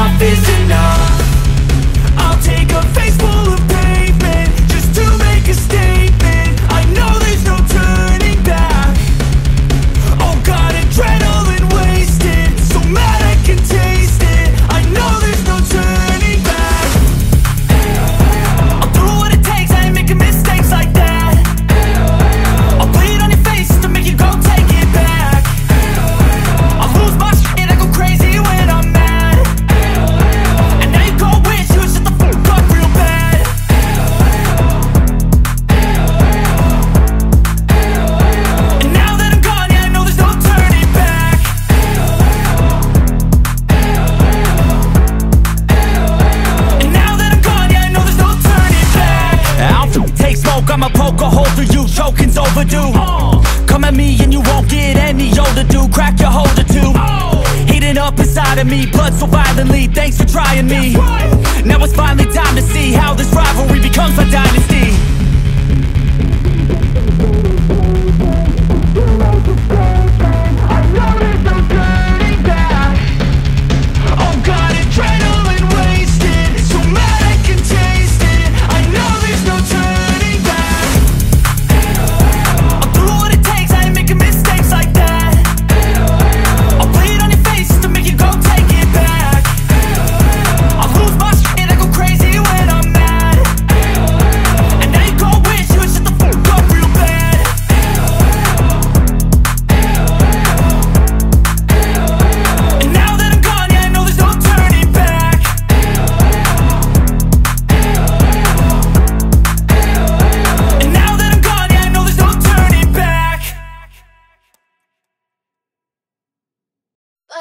enough is enough Hole through you, choking's overdue. Come at me and you won't get any older, dude, crack your holder too. Heating up inside of me, blood so violently, thanks for trying me. Now it's finally time to see how this rivalry becomes a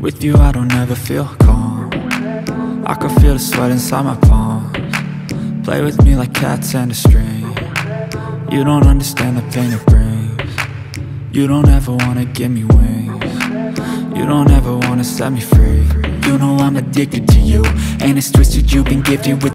With you I don't ever feel calm. I can feel the sweat inside my palms. Play with me like cats and a string. You don't understand the pain it brings. You don't ever wanna give me wings. You don't ever wanna set me free. You know I'm addicted to you And it's twisted you've been gifted with